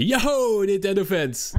Yo, Nintendo fans.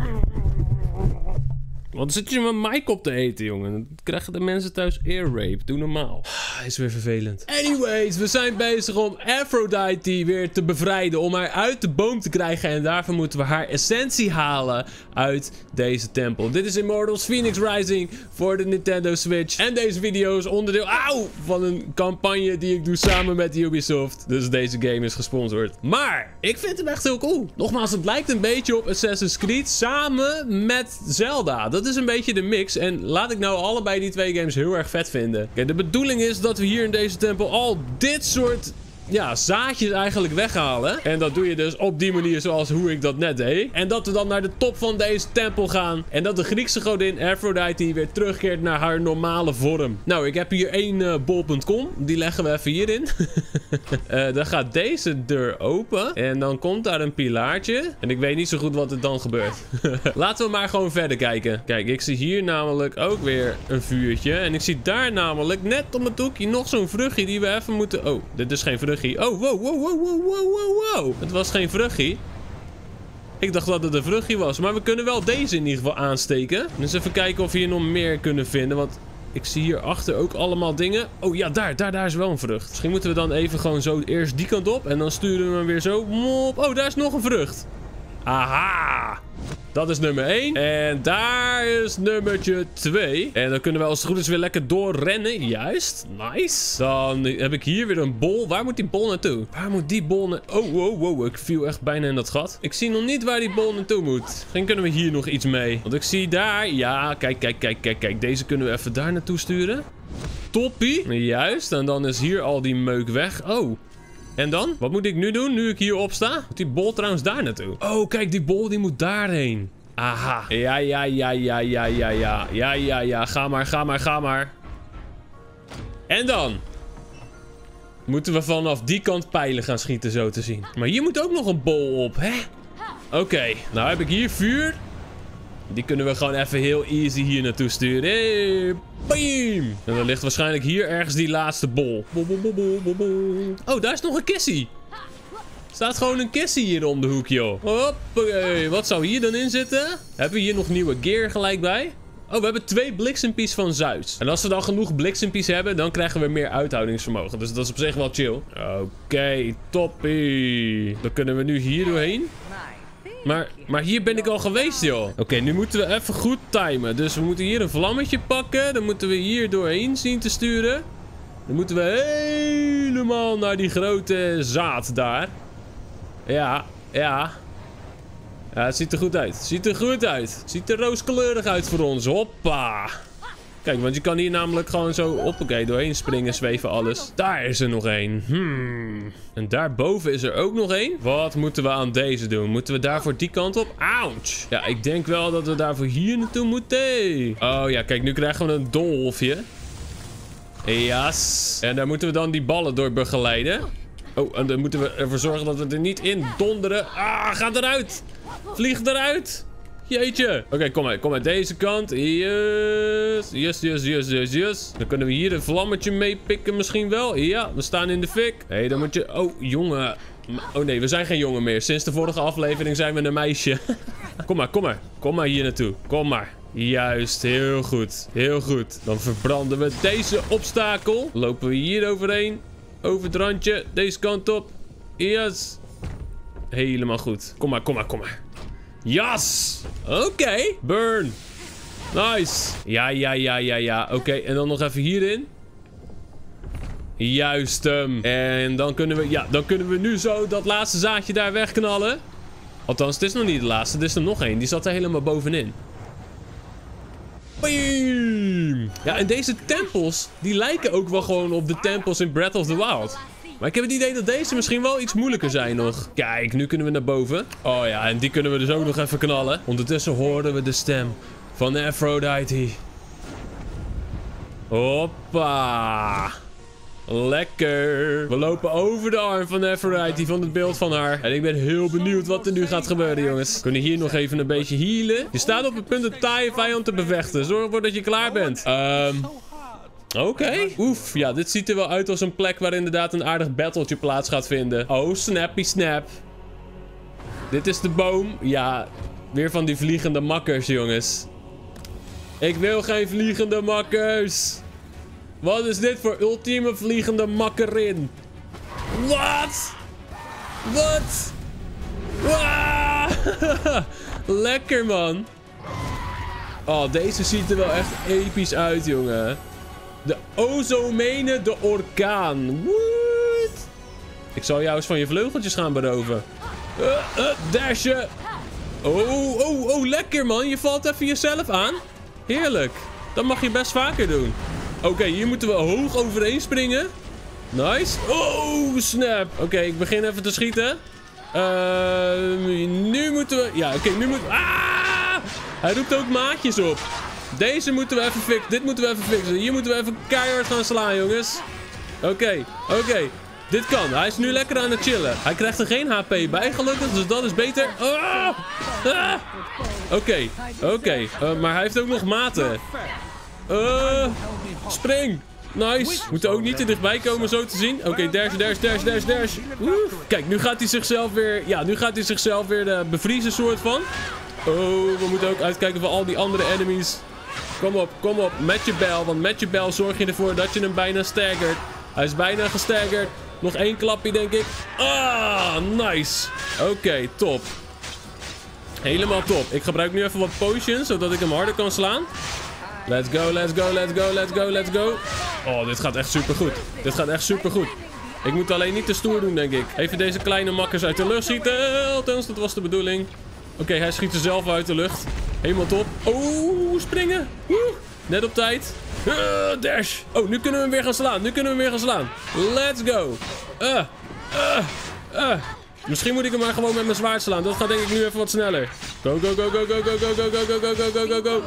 Wat zit je met mic op te eten, jongen? Dan krijgen de mensen thuis ear rape. Doe normaal. Ah, Is weer vervelend. Anyways, we zijn bezig om Aphrodite weer te bevrijden. Om haar uit de boom te krijgen. En daarvoor moeten we haar essentie halen uit deze tempel. Dit is Immortals Phoenix Rising voor de Nintendo Switch. En deze video is onderdeel auw, van een campagne die ik doe samen met Ubisoft. Dus deze game is gesponsord. Maar ik vind hem echt heel cool. Nogmaals, het lijkt een beetje op Assassin's Creed samen met Zelda. Dat is een beetje de mix. En laat ik nou allebei die twee games heel erg vet vinden. Kijk, de bedoeling is dat we hier in deze tempel al dit soort ja, zaadjes eigenlijk weghalen. En dat doe je dus op die manier zoals hoe ik dat net deed. En dat we dan naar de top van deze tempel gaan. En dat de Griekse godin Aphrodite weer terugkeert naar haar normale vorm. Nou, ik heb hier één eh, bol.com. Die leggen we even hierin. Eh dan gaat deze deur open. En dan komt daar een pilaartje. En ik weet niet zo goed wat er dan gebeurt. Laten we maar gewoon verder kijken. Kijk, ik zie hier namelijk ook weer een vuurtje. En ik zie daar namelijk net om het hoekje nog zo'n vruchtje die we even moeten... Oh, dit is geen vruchtje. Oh, wow, wow, wow, wow, wow, wow. Het was geen vruchtje. Ik dacht dat het een vruchtje was. Maar we kunnen wel deze in ieder geval aansteken. Dus even kijken of we hier nog meer kunnen vinden. Want ik zie hierachter ook allemaal dingen. Oh ja, daar, daar, daar is wel een vrucht. Misschien moeten we dan even gewoon zo eerst die kant op. En dan sturen we hem weer zo. Oh, daar is nog een vrucht. Aha. Dat is nummer 1. En daar is nummertje 2. En dan kunnen we als het goed is weer lekker doorrennen. Juist. Nice. Dan heb ik hier weer een bol. Waar moet die bol naartoe? Waar moet die bol naartoe? Oh, wow, wow. Ik viel echt bijna in dat gat. Ik zie nog niet waar die bol naartoe moet. Misschien kunnen we hier nog iets mee. Want ik zie daar... Ja, kijk, kijk, kijk, kijk, kijk. Deze kunnen we even daar naartoe sturen. Toppie. Juist. En dan is hier al die meuk weg. Oh. En dan? Wat moet ik nu doen, nu ik hierop sta? Moet die bol trouwens daar naartoe? Oh, kijk, die bol die moet daarheen. Aha. Ja, ja, ja, ja, ja, ja, ja. Ja, ja, ja. Ga maar, ga maar, ga maar. En dan? Moeten we vanaf die kant pijlen gaan schieten, zo te zien. Maar hier moet ook nog een bol op, hè? Oké, nou heb ik hier vuur. Die kunnen we gewoon even heel easy hier naartoe sturen. Hey, bam! En dan ligt waarschijnlijk hier ergens die laatste bol. Oh, daar is nog een kissie. Staat gewoon een kissie hier om de hoek, joh. Hoppakee. Wat zou hier dan in zitten? Hebben we hier nog nieuwe gear gelijk bij? Oh, we hebben twee bliksempies van Zeus. En als we dan genoeg bliksempies hebben, dan krijgen we meer uithoudingsvermogen. Dus dat is op zich wel chill. Oké, toppie. Dan kunnen we nu hier doorheen. Maar, maar hier ben ik al geweest, joh. Oké, nu moeten we even goed timen. Dus we moeten hier een vlammetje pakken. Dan moeten we hier doorheen zien te sturen. Dan moeten we helemaal naar die grote zaad daar. Ja, ja. Ja, het ziet er goed uit. Ziet er goed uit. Ziet er rooskleurig uit voor ons. Hoppa. Kijk, want je kan hier namelijk gewoon zo hoppakee doorheen springen, zweven, alles. Daar is er nog één. Hmm. En daarboven is er ook nog één. Wat moeten we aan deze doen? Moeten we daarvoor die kant op? Ouch. Ja, ik denk wel dat we daarvoor hier naartoe moeten. Oh ja, kijk, nu krijgen we een dolfje. Yes. En daar moeten we dan die ballen door begeleiden. Oh, en dan moeten we ervoor zorgen dat we er niet in donderen. Ah, ga eruit. Vlieg eruit. Jeetje. Oké, kom maar. Kom maar deze kant. Yes. Yes, yes, yes, yes, yes. Dan kunnen we hier een vlammetje mee pikken misschien wel. Ja, we staan in de fik. Hé, hey, dan moet je... Oh, jongen. Oh nee, we zijn geen jongen meer. Sinds de vorige aflevering zijn we een meisje. kom maar, kom maar. Kom maar hier naartoe. Kom maar. Juist, heel goed. Heel goed. Dan verbranden we deze obstakel. Lopen we hier overheen. Over het randje. Deze kant op. Yes. Helemaal goed. Kom maar, kom maar, kom maar. Yes! Oké. Burn. Nice. Ja, ja, ja, ja, ja. Oké, en dan nog even hierin. Juist hem. En dan kunnen we, ja, dan kunnen we nu zo dat laatste zaadje daar wegknallen. Althans, het is nog niet de laatste. Er is er nog één. Die zat er helemaal bovenin. Boom! Ja, en deze tempels, die lijken ook wel gewoon op de tempels in Breath of the Wild. Maar ik heb het idee dat deze misschien wel iets moeilijker zijn nog. Kijk, nu kunnen we naar boven. Oh ja, en die kunnen we dus ook nog even knallen. Ondertussen horen we de stem van Aphrodite. Hoppa. Lekker. We lopen over de arm van Aphrodite, van het beeld van haar. En ik ben heel benieuwd wat er nu gaat gebeuren, jongens. We kunnen hier nog even een beetje healen. Je staat op het punt een taaie vijand te bevechten. Zorg ervoor dat je klaar bent. Ehm... Oké. Oef, ja, dit ziet er wel uit als een plek waar inderdaad een aardig battletje plaats gaat vinden. Oh, snappy snap. Dit is de boom. Ja, weer van die vliegende makkers, jongens. Ik wil geen vliegende makkers. Wat is dit voor ultieme vliegende makkerin? Wat? Wat? Ah! Lekker, man. Oh, deze ziet er wel echt episch uit, jongen. De Ozomene de Orkaan. What? Ik zal jou eens van je vleugeltjes gaan beroven. Uh, uh, dashen. Oh, oh, oh, lekker man. Je valt even jezelf aan. Heerlijk. Dat mag je best vaker doen. Oké, hier moeten we hoog overheen springen. Nice. Oh, snap. Oké, ik begin even te schieten. Uh, nu moeten we... Ja, oké, nu moeten we... Ah! Hij roept ook maatjes op. Deze moeten we even fixen. Dit moeten we even fixen. Hier moeten we even keihard gaan slaan, jongens. Oké, oké. Dit kan. Hij is nu lekker aan het chillen. Hij krijgt er geen HP bij, gelukkig. Dus dat is beter. Ah! Ah! Oké, oké. Uh, maar hij heeft ook nog maten. Uh, spring. Nice. Moeten ook niet te dichtbij komen, zo te zien. Oké, okay, dash, dash, dash, dash. Kijk, nu gaat hij zichzelf weer... Ja, nu gaat hij zichzelf weer de bevriezen soort van. Oh, we moeten ook uitkijken voor al die andere enemies. Kom op, kom op. Met je bel. Want met je bel zorg je ervoor dat je hem bijna staggert. Hij is bijna gestaggerd. Nog één klapje, denk ik. Ah, nice. Oké, top. Helemaal top. Ik gebruik nu even wat potions, zodat ik hem harder kan slaan. Let's go, let's go, let's go, let's go, let's go. Oh, dit gaat echt super goed. Dit gaat echt super goed. Ik moet alleen niet te stoer doen, denk ik. Even deze kleine makkers uit de lucht schieten. Althans, dat was de bedoeling. Oké, hij schiet er zelf uit de lucht. Helemaal top. Oh, springen. Net op tijd. Uh, dash. Oh, nu kunnen we hem weer gaan slaan. Nu kunnen we hem weer gaan slaan. Let's go. Uh, uh, uh. Misschien moet ik hem maar gewoon met mijn zwaard slaan. Dat gaat denk ik nu even wat sneller. Go, go, go, go, go, go, go, go, go, go, go, go, go, go.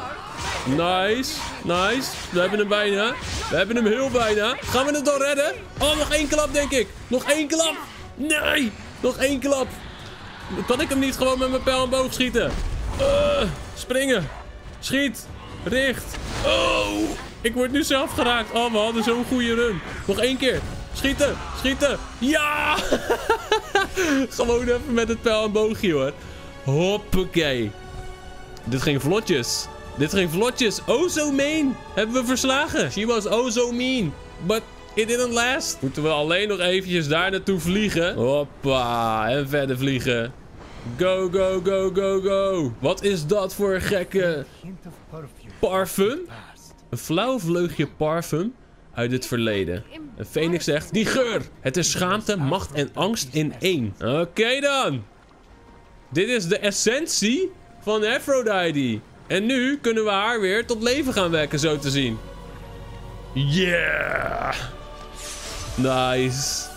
Nice. Nice. We hebben hem bijna. We hebben hem heel bijna. Gaan we het dan redden? Oh, nog één klap denk ik. Nog één klap. Nee. Nog één klap. Kan ik hem niet gewoon met mijn pijl en boog schieten? Uh, springen. Schiet. Richt. Oh. Ik word nu zelf geraakt. Oh, we hadden zo'n goede run. Nog één keer. Schieten. Schieten. Ja. gewoon even met het pijl en boogje hoor. Hoppakee. Dit ging vlotjes. Dit ging vlotjes. Oh, so mean. Hebben we verslagen. She was oh so mean. But it didn't last. Moeten we alleen nog eventjes daar naartoe vliegen. Hoppa. En verder vliegen. Go, go, go, go, go. Wat is dat voor een gekke parfum? Een flauw vleugje parfum uit het verleden. En Phoenix zegt, die geur. Het is schaamte, macht en angst in één. Oké dan. Dit is de essentie van Aphrodite. En nu kunnen we haar weer tot leven gaan wekken, zo te zien. Yeah! Nice.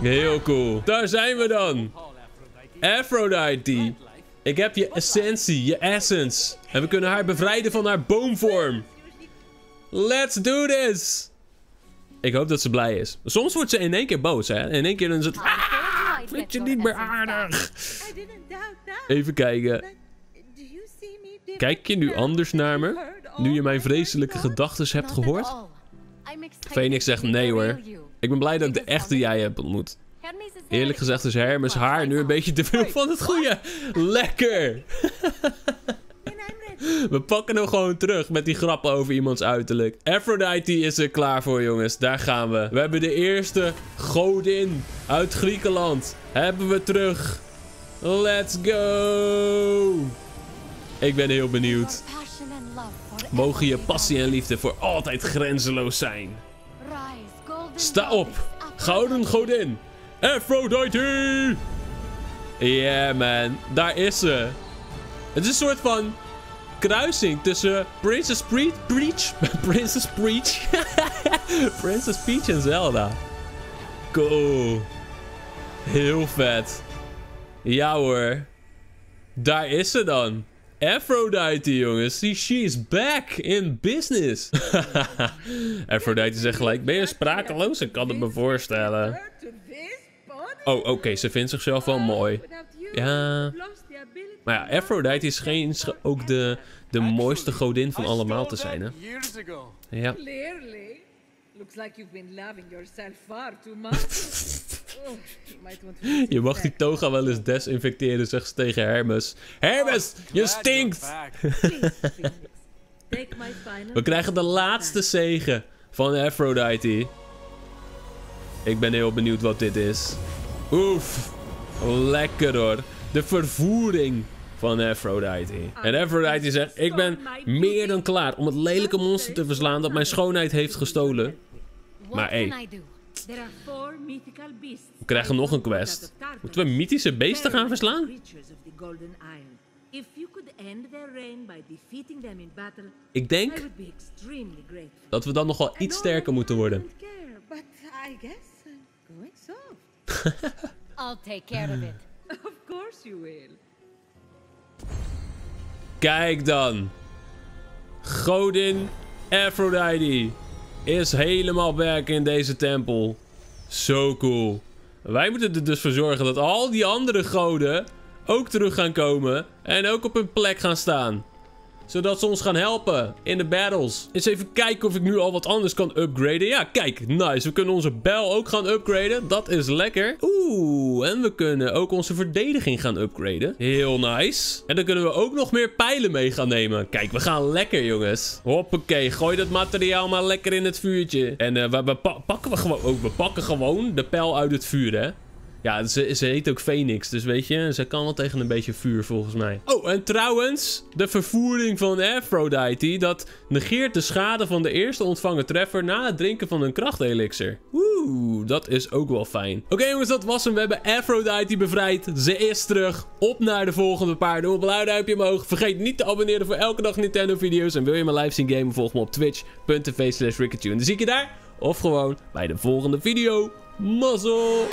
Heel cool. Daar zijn we dan. Aphrodite. Ik heb je essentie, je essence. En we kunnen haar bevrijden van haar boomvorm. Let's do this. Ik hoop dat ze blij is. Soms wordt ze in één keer boos, hè. In één keer dan is het... Ah, vind je niet meer aardig. Even kijken. Kijk je nu anders naar me? Nu je mijn vreselijke gedachten hebt gehoord? Phoenix zegt nee hoor. Ik ben blij dat ik de echte jij heb ontmoet. Eerlijk gezegd is Hermes haar nu een beetje te veel van het goede. Lekker! We pakken hem gewoon terug met die grappen over iemands uiterlijk. Aphrodite is er klaar voor, jongens. Daar gaan we. We hebben de eerste godin uit Griekenland. Hebben we terug. Let's go! Ik ben heel benieuwd. Mogen je passie en liefde voor altijd grenzeloos zijn. Sta op, gouden godin. Aphrodite! Yeah man, daar is ze. Het is een soort van kruising tussen Princess Pre Preach, Princess Preach, Princess Peach en Zelda. Cool. Heel vet. Ja hoor. Daar is ze dan. Aphrodite, jongens. See, she is back in business. Aphrodite zegt gelijk, ben je sprakeloos? Ik kan het me voorstellen. Oh, oké, ze vindt zichzelf wel mooi. Ja. Maar ja, Aphrodite is geen ook de, de mooiste godin van allemaal te zijn, hè? Ja. Looks like you've been loving yourself far too much. you might want to Je mag die toga wel eens desinfecteren, zegt ze tegen Hermes. Hermes, je stinkt! We krijgen de laatste zegen van Aphrodite. Ik ben heel benieuwd wat dit is. Oef. Lekker hoor. De vervoering van Aphrodite. En Aphrodite zegt, ik ben meer dan klaar om het lelijke monster te verslaan dat mijn schoonheid heeft gestolen. Maar, beasts. We krijgen nog een quest. Moeten we mythische beesten gaan verslaan? Ik denk dat we dan nog wel I iets sterker moeten worden. I'll take care of it. of course you will. Kijk dan. Godin Aphrodite is helemaal back in deze tempel. Zo cool. Wij moeten er dus voor zorgen dat al die andere goden ook terug gaan komen en ook op hun plek gaan staan. Zodat ze ons gaan helpen in de battles. Eens even kijken of ik nu al wat anders kan upgraden. Ja, kijk, nice. We kunnen onze bel ook gaan upgraden. Dat is lekker. Oeh, en we kunnen ook onze verdediging gaan upgraden. Heel nice. En dan kunnen we ook nog meer pijlen mee gaan nemen. Kijk, we gaan lekker, jongens. Hoppakee, gooi dat materiaal maar lekker in het vuurtje. En eh, we, we pa- pakken we gewoon ook. We pakken gewoon de pijl uit het vuur, hè. Ja, ze, ze heet ook Phoenix, dus weet je, ze kan wel tegen een beetje vuur volgens mij. Oh, en trouwens, de vervoering van Aphrodite, dat negeert de schade van de eerste ontvangen treffer na het drinken van een krachtelixer. Oeh, dat is ook wel fijn. Oké jongens, dat was hem. We hebben Aphrodite bevrijd. Ze is terug. Op naar de volgende paar. Doe een blauw duimpje omhoog. Vergeet niet te abonneren voor elke dag Nintendo video's. En wil je me live zien gamen, volg me op twitch.tv slash En dan zie ik je daar. Of gewoon bij de volgende video. Mazzel!